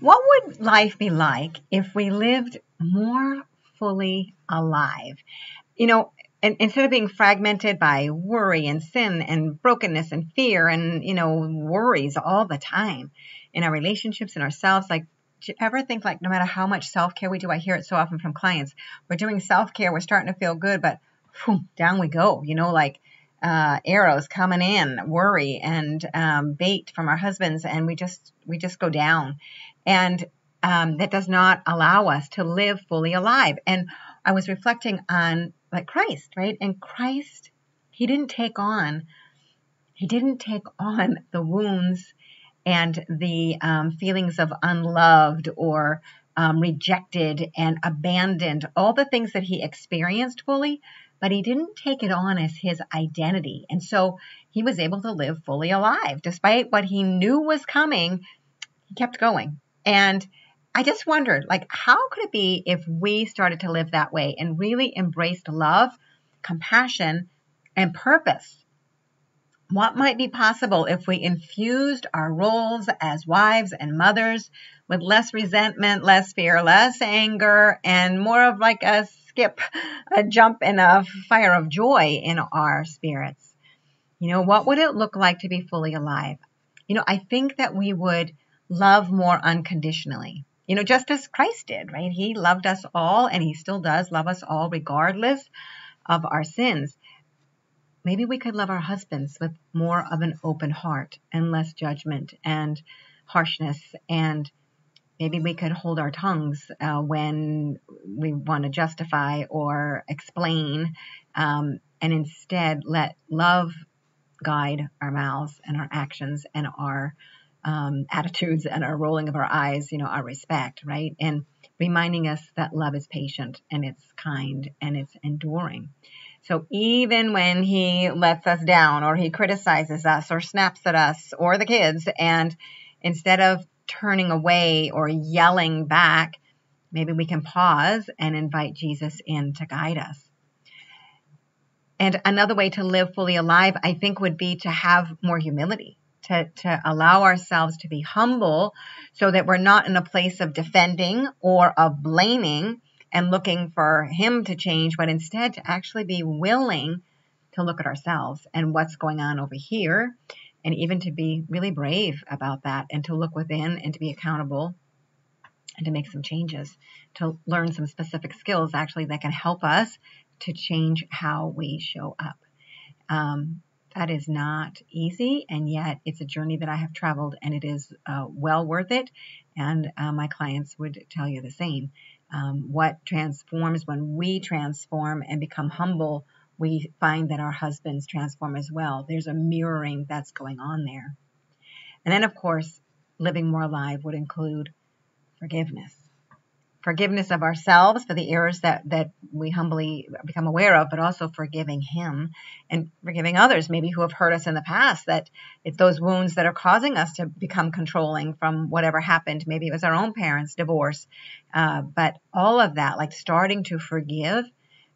What would life be like if we lived more fully alive? You know, and instead of being fragmented by worry and sin and brokenness and fear and, you know, worries all the time in our relationships and ourselves, like, do you ever think like no matter how much self care we do, I hear it so often from clients, we're doing self care, we're starting to feel good, but whew, down we go, you know, like uh, arrows coming in, worry and um, bait from our husbands, and we just we just go down, and um, that does not allow us to live fully alive. And I was reflecting on like Christ, right? And Christ, he didn't take on he didn't take on the wounds and the um, feelings of unloved or um, rejected and abandoned, all the things that he experienced fully, but he didn't take it on as his identity. And so he was able to live fully alive. Despite what he knew was coming, he kept going. And I just wondered, like, how could it be if we started to live that way and really embraced love, compassion, and purpose? What might be possible if we infused our roles as wives and mothers with less resentment, less fear, less anger, and more of like a skip, a jump, and a fire of joy in our spirits? You know, what would it look like to be fully alive? You know, I think that we would love more unconditionally. You know, just as Christ did, right? He loved us all and he still does love us all regardless of our sins. Maybe we could love our husbands with more of an open heart and less judgment and harshness. And maybe we could hold our tongues uh, when we want to justify or explain um, and instead let love guide our mouths and our actions and our um, attitudes and our rolling of our eyes, you know, our respect, right? And reminding us that love is patient and it's kind and it's enduring. So even when he lets us down or he criticizes us or snaps at us or the kids, and instead of turning away or yelling back, maybe we can pause and invite Jesus in to guide us. And another way to live fully alive, I think, would be to have more humility, to, to allow ourselves to be humble so that we're not in a place of defending or of blaming, and looking for Him to change, but instead to actually be willing to look at ourselves and what's going on over here, and even to be really brave about that and to look within and to be accountable and to make some changes, to learn some specific skills actually that can help us to change how we show up. Um, that is not easy, and yet it's a journey that I have traveled, and it is uh, well worth it. And uh, my clients would tell you the same um, what transforms when we transform and become humble, we find that our husbands transform as well. There's a mirroring that's going on there. And then, of course, living more alive would include forgiveness forgiveness of ourselves for the errors that, that we humbly become aware of, but also forgiving Him and forgiving others, maybe who have hurt us in the past, that it's those wounds that are causing us to become controlling from whatever happened. Maybe it was our own parents' divorce. Uh, but all of that, like starting to forgive,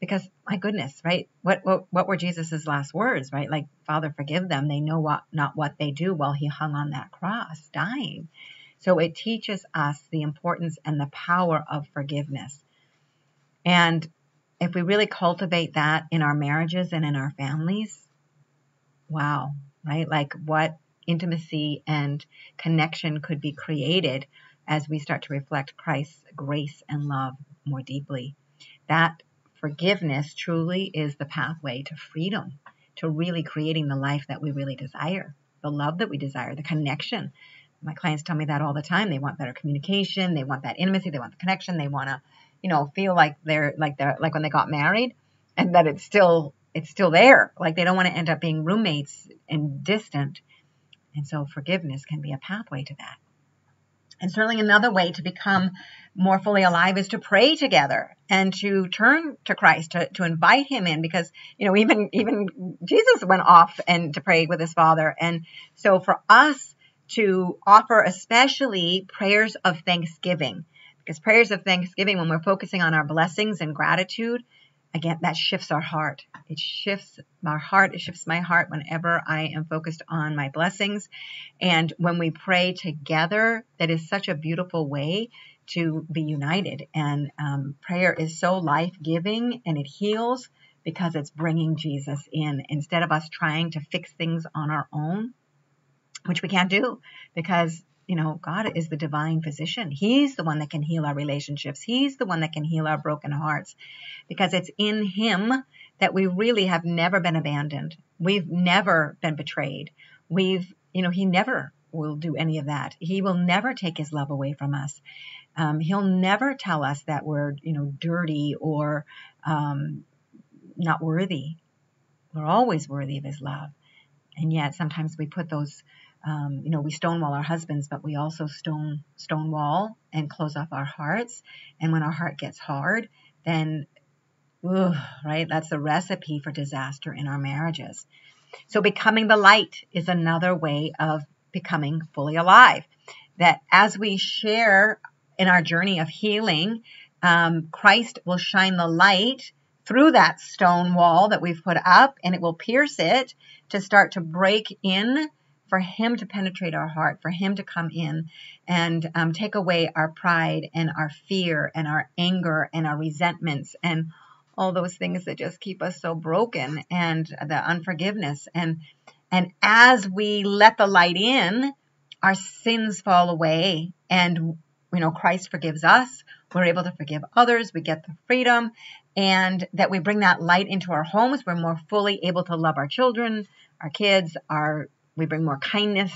because my goodness, right? What, what, what were Jesus's last words, right? Like, Father, forgive them. They know what, not what they do while he hung on that cross, dying. So it teaches us the importance and the power of forgiveness. And if we really cultivate that in our marriages and in our families, wow, right? Like what intimacy and connection could be created as we start to reflect Christ's grace and love more deeply. That forgiveness truly is the pathway to freedom, to really creating the life that we really desire, the love that we desire, the connection my clients tell me that all the time. They want better communication. They want that intimacy. They want the connection. They want to, you know, feel like they're like they're like when they got married, and that it's still it's still there. Like they don't want to end up being roommates and distant. And so forgiveness can be a pathway to that. And certainly another way to become more fully alive is to pray together and to turn to Christ, to, to invite him in because, you know, even, even Jesus went off and to pray with his father. And so for us to offer especially prayers of thanksgiving. Because prayers of thanksgiving, when we're focusing on our blessings and gratitude, again, that shifts our heart. It shifts our heart. It shifts my heart whenever I am focused on my blessings. And when we pray together, that is such a beautiful way to be united. And um, prayer is so life giving and it heals because it's bringing Jesus in instead of us trying to fix things on our own, which we can't do because you know, God is the divine physician. He's the one that can heal our relationships. He's the one that can heal our broken hearts because it's in Him that we really have never been abandoned. We've never been betrayed. We've, you know, He never will do any of that. He will never take His love away from us. Um, he'll never tell us that we're, you know, dirty or um, not worthy. We're always worthy of His love. And yet sometimes we put those um, you know, we stonewall our husbands, but we also stone stonewall and close off our hearts. And when our heart gets hard, then, ugh, right, that's a recipe for disaster in our marriages. So becoming the light is another way of becoming fully alive. That as we share in our journey of healing, um, Christ will shine the light through that stone wall that we've put up and it will pierce it to start to break in for Him to penetrate our heart, for Him to come in and um, take away our pride and our fear and our anger and our resentments and all those things that just keep us so broken and the unforgiveness. And and as we let the light in, our sins fall away and you know Christ forgives us. We're able to forgive others. We get the freedom and that we bring that light into our homes. We're more fully able to love our children, our kids, our we bring more kindness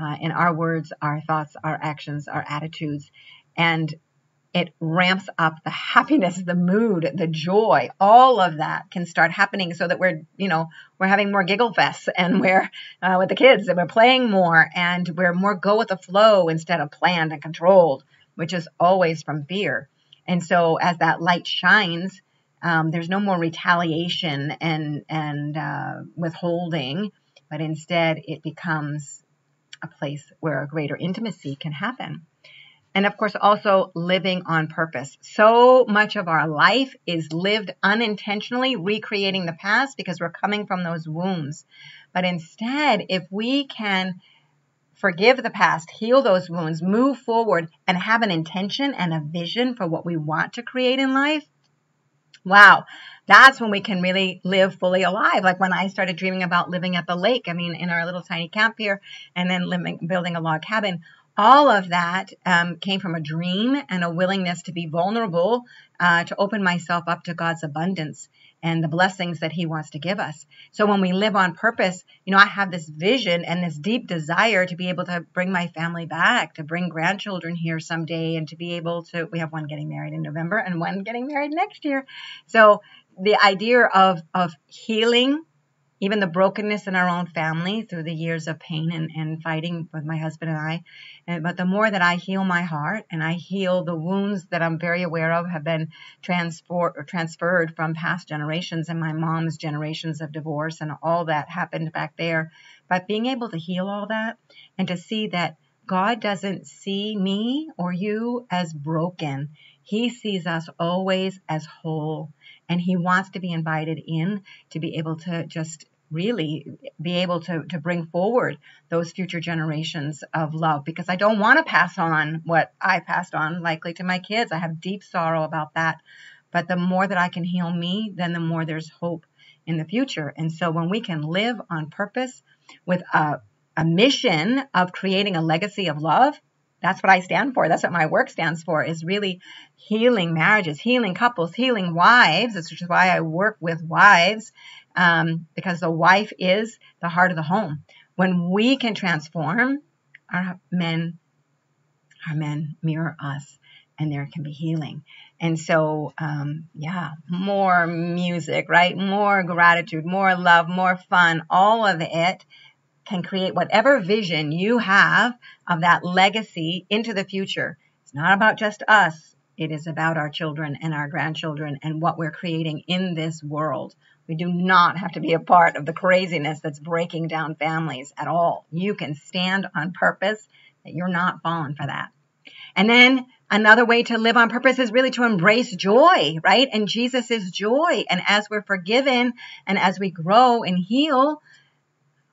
uh, in our words, our thoughts, our actions, our attitudes. And it ramps up the happiness, the mood, the joy, all of that can start happening so that we're, you know, we're having more giggle fests and we're uh, with the kids and we're playing more and we're more go with the flow instead of planned and controlled, which is always from fear. And so as that light shines, um, there's no more retaliation and and uh, withholding but instead it becomes a place where a greater intimacy can happen. And of course, also living on purpose. So much of our life is lived unintentionally, recreating the past because we're coming from those wounds. But instead, if we can forgive the past, heal those wounds, move forward, and have an intention and a vision for what we want to create in life, wow, that's when we can really live fully alive. Like when I started dreaming about living at the lake, I mean, in our little tiny camp here, and then living, building a log cabin. All of that um, came from a dream and a willingness to be vulnerable, uh, to open myself up to God's abundance and the blessings that he wants to give us. So when we live on purpose, you know, I have this vision and this deep desire to be able to bring my family back, to bring grandchildren here someday and to be able to we have one getting married in November and one getting married next year. So the idea of of healing even the brokenness in our own family through the years of pain and, and fighting with my husband and I. And, but the more that I heal my heart and I heal the wounds that I'm very aware of have been transfer, transferred from past generations and my mom's generations of divorce and all that happened back there. But being able to heal all that and to see that God doesn't see me or you as broken. He sees us always as whole and he wants to be invited in to be able to just really be able to, to bring forward those future generations of love because I don't want to pass on what I passed on likely to my kids. I have deep sorrow about that. But the more that I can heal me, then the more there's hope in the future. And so when we can live on purpose with a, a mission of creating a legacy of love, that's what I stand for. That's what my work stands for is really healing marriages, healing couples, healing wives, which is why I work with wives, um, because the wife is the heart of the home. When we can transform, our men, our men mirror us and there can be healing. And so, um, yeah, more music, right? More gratitude, more love, more fun, all of it can create whatever vision you have of that legacy into the future. It's not about just us. It is about our children and our grandchildren and what we're creating in this world. We do not have to be a part of the craziness that's breaking down families at all. You can stand on purpose that you're not falling for that. And then another way to live on purpose is really to embrace joy, right? And Jesus is joy. And as we're forgiven and as we grow and heal,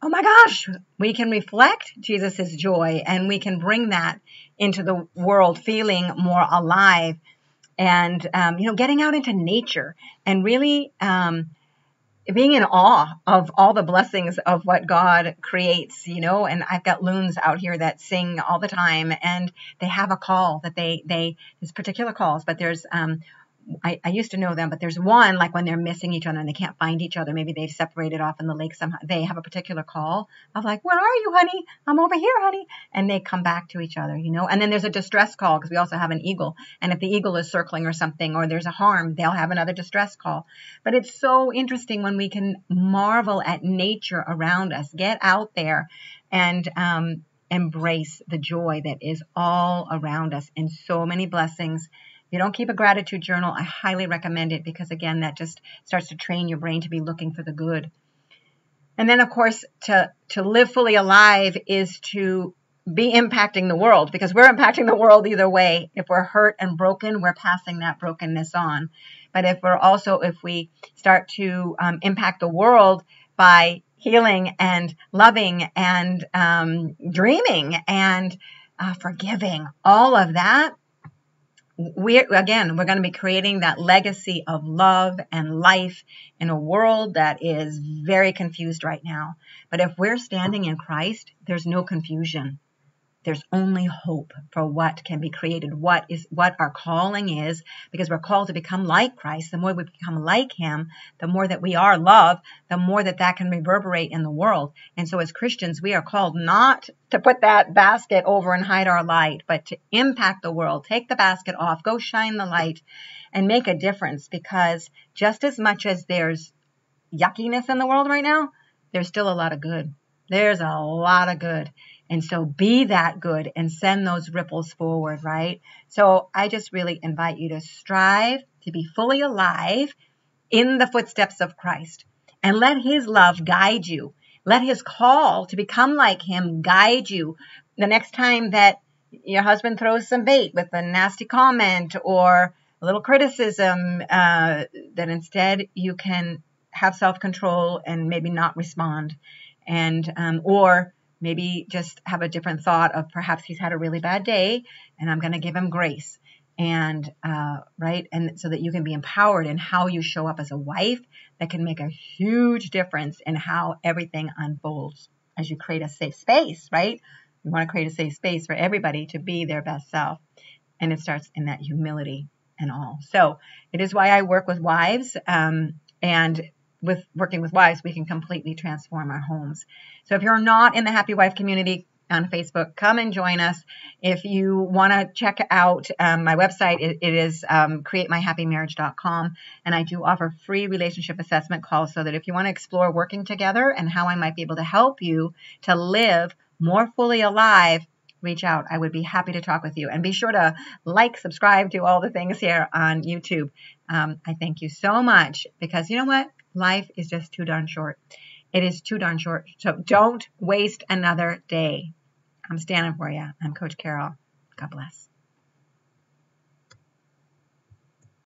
oh my gosh, we can reflect Jesus' joy and we can bring that into the world feeling more alive and, um, you know, getting out into nature and really um, being in awe of all the blessings of what God creates, you know, and I've got loons out here that sing all the time and they have a call that they, they, there's particular calls, but there's, um, I, I, used to know them, but there's one like when they're missing each other and they can't find each other. Maybe they've separated off in the lake somehow. They have a particular call of like, "Where are you, honey? I'm over here, honey," and they come back to each other, you know. And then there's a distress call because we also have an eagle, and if the eagle is circling or something or there's a harm, they'll have another distress call. But it's so interesting when we can marvel at nature around us, get out there, and um, embrace the joy that is all around us and so many blessings you don't keep a gratitude journal, I highly recommend it because, again, that just starts to train your brain to be looking for the good. And then, of course, to, to live fully alive is to be impacting the world because we're impacting the world either way. If we're hurt and broken, we're passing that brokenness on. But if we're also, if we start to um, impact the world by healing and loving and um, dreaming and uh, forgiving, all of that, we again we're going to be creating that legacy of love and life in a world that is very confused right now. But if we're standing in Christ there's no confusion there's only hope for what can be created what is what our calling is because we're called to become like christ. The more we become like him the more that we are love the more that that can reverberate in the world. And so as christians we are called not to put that basket over and hide our light but to impact the world take the basket off go shine the light and make a difference because just as much as there's yuckiness in the world right now there's still a lot of good. There's a lot of good and so be that good and send those ripples forward, right? So I just really invite you to strive to be fully alive in the footsteps of Christ and let his love guide you. Let his call to become like him guide you. The next time that your husband throws some bait with a nasty comment or a little criticism, uh, that instead you can have self control and maybe not respond, and um, or maybe just have a different thought of perhaps he's had a really bad day and I'm going to give him grace. And, uh, right. And so that you can be empowered in how you show up as a wife that can make a huge difference in how everything unfolds as you create a safe space, right? You want to create a safe space for everybody to be their best self. And it starts in that humility and all. So it is why I work with wives. Um, and with working with wives, we can completely transform our homes. So if you're not in the Happy Wife community on Facebook, come and join us. If you want to check out um, my website, it, it is um, createmyhappymarriage.com. And I do offer free relationship assessment calls so that if you want to explore working together and how I might be able to help you to live more fully alive, reach out. I would be happy to talk with you. And be sure to like, subscribe, do all the things here on YouTube. Um, I thank you so much because you know what? Life is just too darn short. It is too darn short. So don't waste another day. I'm standing for you. I'm Coach Carol. God bless.